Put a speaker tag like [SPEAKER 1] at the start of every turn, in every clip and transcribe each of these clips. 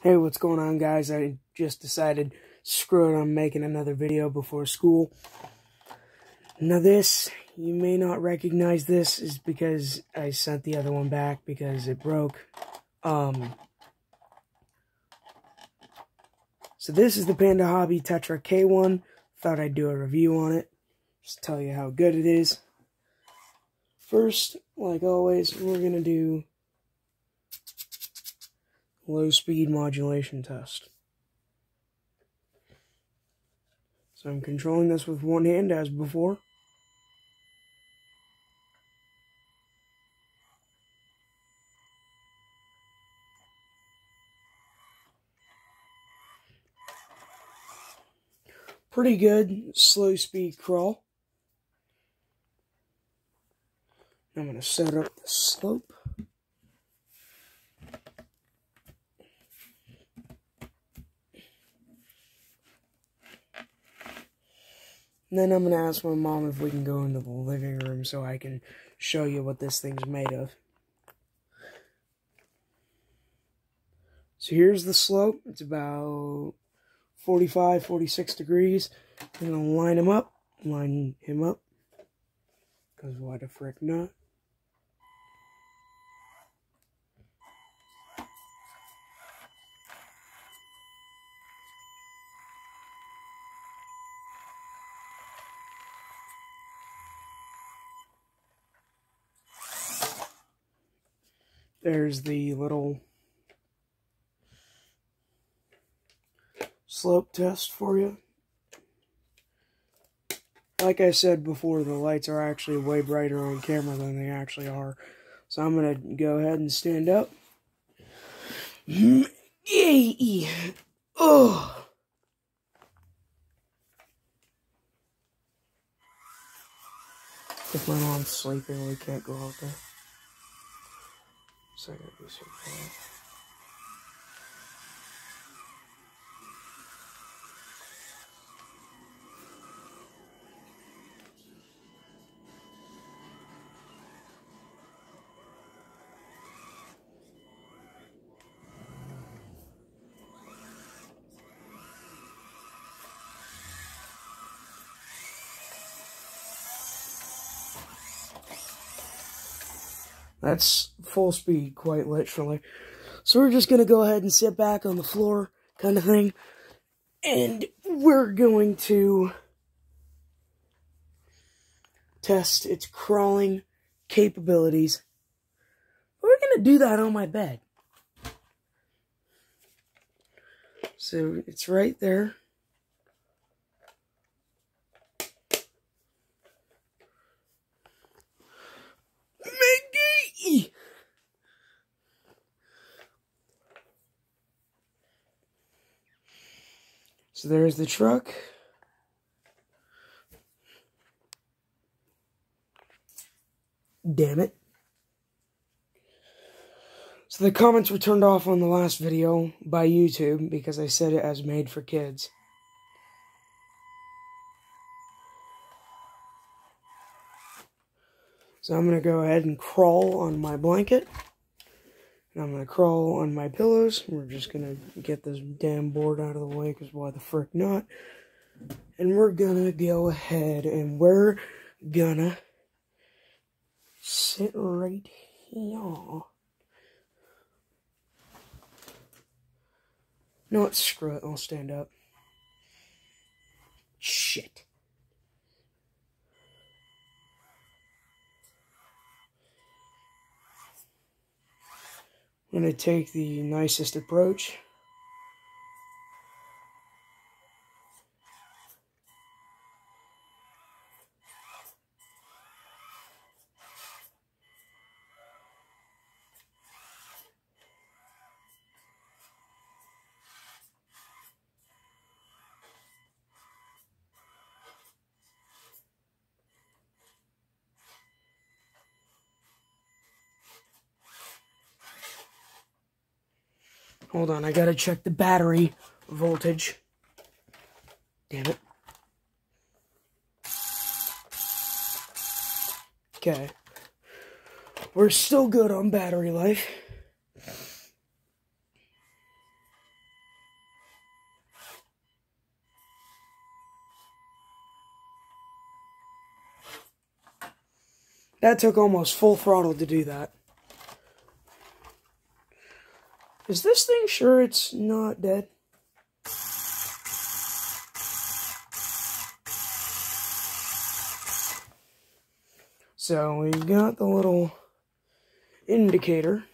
[SPEAKER 1] Hey, what's going on, guys? I just decided, screw it, I'm making another video before school. Now, this, you may not recognize this, is because I sent the other one back because it broke. Um, so this is the Panda Hobby Tetra K1. Thought I'd do a review on it. Just tell you how good it is. First, like always, we're going to do low speed modulation test. So I'm controlling this with one hand as before. Pretty good slow speed crawl. I'm going to set up the slope. And then I'm going to ask my mom if we can go into the living room so I can show you what this thing's made of. So here's the slope. It's about 45, 46 degrees. I'm going to line him up. Line him up. Because why the frick not? There's the little slope test for you. Like I said before, the lights are actually way brighter on camera than they actually are. So I'm going to go ahead and stand up. Yay! Oh! If my mom's sleeping, we can't go out there. Gotta do something. That's full speed, quite literally. So we're just going to go ahead and sit back on the floor, kind of thing. And we're going to test its crawling capabilities. We're going to do that on my bed. So it's right there. So there's the truck. Damn it. So the comments were turned off on the last video by YouTube because I said it as made for kids. So I'm going to go ahead and crawl on my blanket. I'm going to crawl on my pillows. We're just to get this damn board out of the way, because why the frick not? And we're to go ahead and we're to sit right here. No? Screw it. I'll stand up. Shit. I'm going to take the nicest approach. Hold on, I gotta check the battery voltage. Damn it. Okay. We're still good on battery life. That took almost full throttle to do that. Is this thing sure it's not dead? So we've got the little indicator.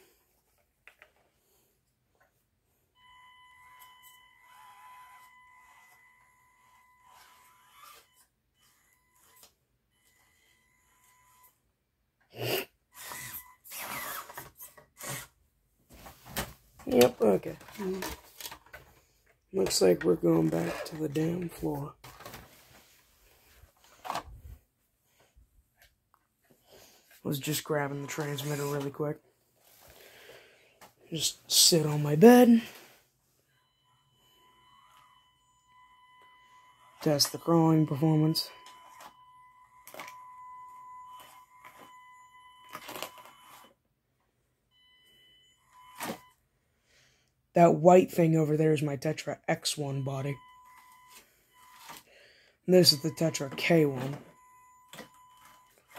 [SPEAKER 1] Yep, okay. Mm-hmm. Looks like we're going back to the damn floor. was just grabbing the transmitter really quick. Just sit on my bed. Test the crawling performance. That white thing over there is my Tetra X1 body. And this is the Tetra K1.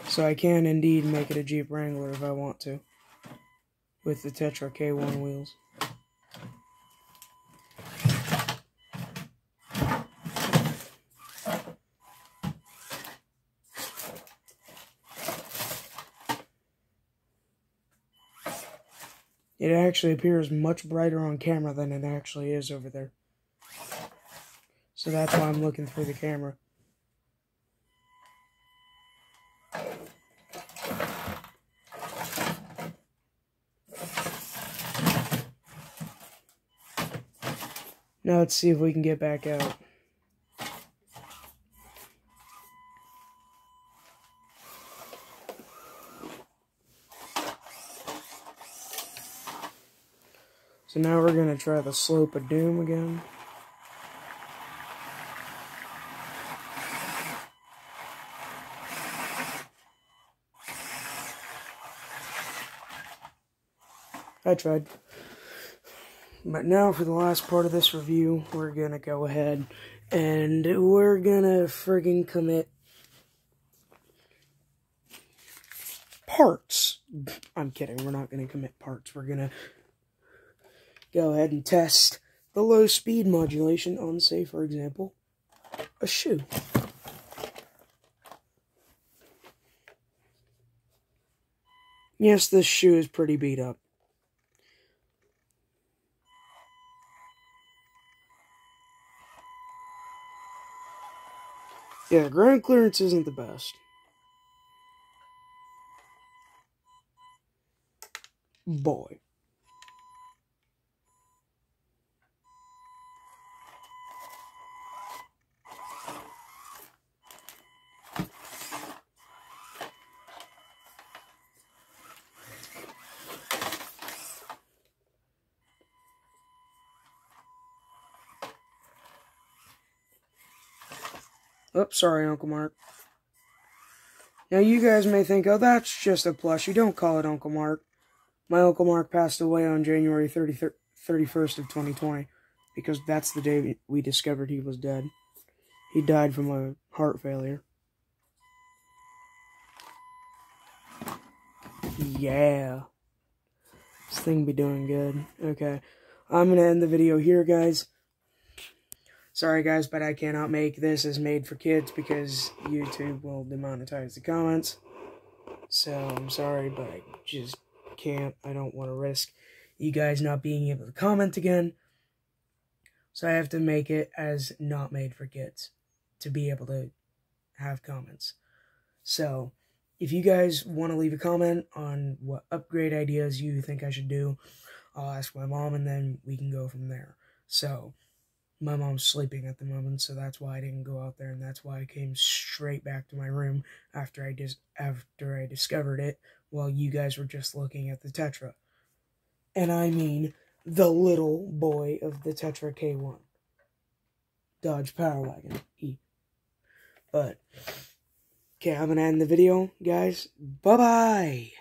[SPEAKER 1] So I can indeed make it a Jeep Wrangler if I want to. With the Tetra K1 wheels. It actually appears much brighter on camera than it actually is over there. So that's why I'm looking through the camera. Now let's see if we can get back out. So now we're going to try the slope of doom again. I tried. But now for the last part of this review, we're gonna go ahead and we're gonna friggin' commit parts. I'm kidding, we're not gonna commit parts. We're gonna go ahead and test the low speed modulation on, say, for example, a shoe. Yes, this shoe is pretty beat up. Yeah, ground clearance isn't the best. Boy. Oops, sorry, Uncle Mark. Now, you guys may think, oh, that's just a plushie. Don't call it Uncle Mark. My Uncle Mark passed away on January 30, 31st of 2020 because that's the day we discovered he was dead. He died from a heart failure. Yeah. This thing be doing good. Okay. I'm going to end the video here, guys. Sorry guys, but I cannot make this as made for kids because YouTube will demonetize the comments. So I'm sorry, but I just can't. I don't want to risk you guys not being able to comment again. So I have to make it as not made for kids to be able to have comments. So if you guys want to leave a comment on what upgrade ideas you think I should do, I'll ask my mom and then we can go from there. So my mom's sleeping at the moment, so that's why I didn't go out there, and that's why I came straight back to my room after I dis- after I discovered it, while you guys were just looking at the Tetra. And I mean the little boy of the Tetra K1. Dodge Power Wagon E. But, okay, I'm gonna end the video, guys. Bye-bye!